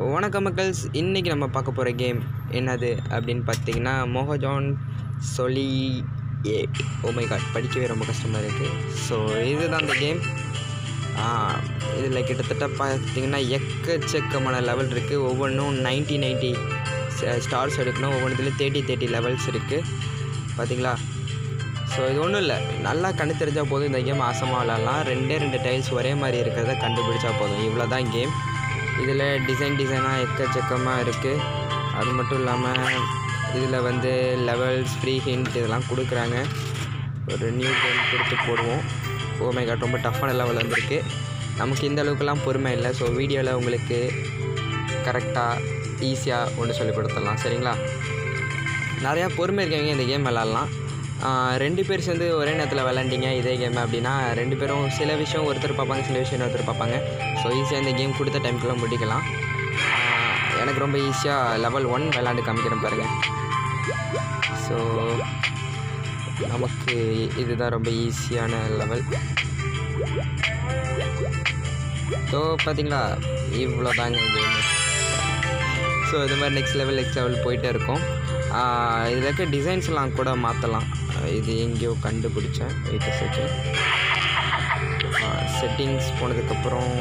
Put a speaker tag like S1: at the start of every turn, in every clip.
S1: வணக்கம் மக்கள்ஸ். இன்றைக்கி நம்ம பார்க்க போகிற கேம் என்னது அப்படின்னு பார்த்தீங்கன்னா மோகஜான் சொல்லி ஏ. Oh ஓமை காட் படிக்கவே ரொம்ப கஷ்டமாக இருக்குது ஸோ இதுதான் அந்த கேம் இதில் கிட்டத்தட்ட பார்த்தீங்கன்னா எக்கச்சக்கமான லெவல் இருக்குது ஒவ்வொன்றும் நைன்ட்டி நைன்ட்டி ஸ்டார்ஸ் எடுக்கணும். ஒவ்வொன்றுத்துலேயும் தேர்ட்டி தேர்ட்டி லெவல்ஸ் இருக்குது பார்த்தீங்களா? ஸோ இது ஒன்றும் இல்லை. நல்லா கண்டு தெரிஞ்சால் போதும் இந்த கேம் ஆசமாக விளாட்லாம் ரெண்டே ரெண்டு டைல்ஸ் ஒரே மாதிரி இருக்கிறத கண்டுபிடிச்சா போதும். இவ்வளோ தான் கேம் இதில் டிசைன் டிசைனாக எக்கச்சக்கமாக இருக்குது அது மட்டும் இல்லாமல் இதில் வந்து லெவல்ஸ் ஃப்ரீ ஹிண்ட் இதெல்லாம் கொடுக்குறாங்க. ஒரு நியூ கேம் கொடுத்து போடுவோம். Oh ஓமே காட் ரொம்ப டஃப்பான லெவல் வந்திருக்கு. நமக்கு இந்த அளவுக்குலாம் பொறுமை இல்லை. ஸோ வீடியோவில் உங்களுக்கு கரெக்டாக ஈஸியாக ஒன்று சொல்லி கொடுத்துடலாம். சரிங்களா? நிறையா பொறுமை இருக்கவங்க இந்த கேம் விளாட்லாம் ரெண்டு பேர் சேர்ந்து ஒரே நேரத்தில் விளாண்டிங்க இதே கேம் அப்படின்னா ரெண்டு பேரும் சில விஷயம் ஒருத்தர் பார்ப்பாங்க சில விஷயம் ஒருத்தர் பார்ப்பாங்க. ஸோ ஈஸியாக இந்த கேம் கொடுத்த டைம்க்குள்ளே முடிக்கலாம். எனக்கு ரொம்ப ஈஸியாக லெவல் ஒன் விளாண்டு காமிக்கிறேன் பாருங்கள் ஸோ நமக்கு இதுதான் ரொம்ப ஈஸியான லெவல் ஸோ பார்த்தீங்களா இவ்வளோ தாங்க கேமு ஸோ இது மாதிரி நெக்ஸ்ட் லெவல் நெக்ஸ்ட் லெவல் போயிட்டே இருக்கும். இதில் இருக்க டிசைன்ஸ்லாம் கூட மாற்றலாம் இது எங்கேயோ கண்டுபிடிச்சேன். வெயிட் செகண்ட் செட்டிங்ஸ் போனதுக்கப்புறம்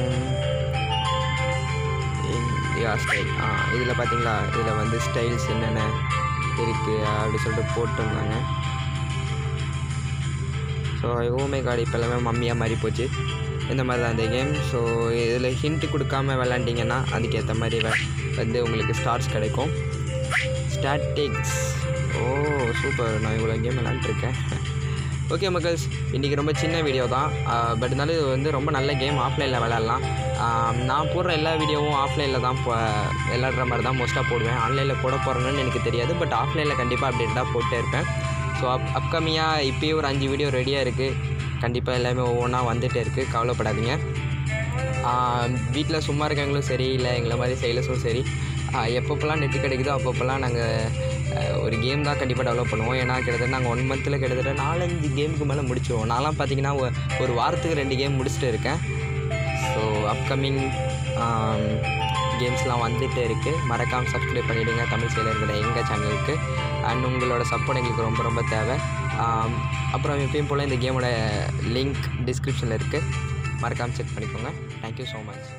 S1: யா ஸ்டைல் ஆ இதில் பார்த்தீங்களா இதில் வந்து ஸ்டைல்ஸ் என்னென்ன இருக்குது அப்படி சொல்லிட்டு போட்டிருந்தாங்க. ஸோ ஓமே கார்டு இப்போ எல்லாமே மம்மியாக மாறி போச்சு. இந்த மாதிரி தான் இந்த கேம் ஸோ இதில் ஹிண்ட் கொடுக்காம விளாண்டிங்கன்னா அதுக்கேற்ற மாதிரி வந்து உங்களுக்கு ஸ்டார்ஸ் கிடைக்கும். ஸ்டாட்டிக்ஸ் ஓ சூப்பர் நான் இவ்வளோ கேம் விளாண்டுருக்கேன் ஓகே மக்கள்ஸ். இன்றைக்கி ரொம்ப சின்ன வீடியோ தான். பட் இருந்தாலும் இது வந்து ரொம்ப நல்ல கேம் ஆஃப்லைனில் விளாட்லாம் நான் போடுற எல்லா வீடியோவும் ஆஃப்லைனில் தான் இப்போ விளாடுற மாதிரி தான் மோஸ்ட்டாக போடுவேன். ஆன்லைனில் போட போகிறேன்னு எனக்கு தெரியாது. பட் ஆஃப்லைனில் கண்டிப்பாக அப்டேட் தான் போட்டே இருப்பேன். ஸோ அப் அப்கமிங்காக இப்போயே ஒரு அஞ்சு வீடியோ ரெடியாக இருக்குது கண்டிப்பாக எல்லாமே ஒவ்வொன்றா வந்துகிட்டே இருக்குது கவலைப்படாதீங்க. வீட்டில் சும்மா இருக்கவங்களும் சரி இல்லை எங்களை மாதிரி செய்யலஸும் சரி. ஆஹ் எப்பப்போலாம் நெட்டு கிடைக்குதோ அப்பப்போல்லாம் நாங்கள் ஒரு கேம் தான் கண்டிப்பாக டெவலப் பண்ணுவோம். ஏன்னா கிட்டத்தட்ட நாங்கள் ஒன் மந்தில் கிட்டத்தட்ட நாலஞ்சு கேமுக்கு மேலே முடிச்சிடுவோம் நான்லாம் பார்த்தீங்கன்னா ஒரு வாரத்துக்கு ரெண்டு கேம் முடிச்சுட்டு இருக்கேன். ஸோ அப்கமிங் கேம்ஸ்லாம் வந்துகிட்டே இருக்குது மறக்காமல் சப்ஸ்கிரைப் பண்ணிவிடுங்க தமிழ் செயலர்களோட எங்கள் சேனலுக்கு அண்ட் உங்களோட சப்போர்ட் எங்களுக்கு ரொம்ப ரொம்ப தேவை. அப்புறம் எப்பயும் போல் இந்த கேமோட லிங்க் டிஸ்கிரிப்ஷனில் இருக்குது மறக்காமல் செக் பண்ணிக்கோங்க. Thank you so much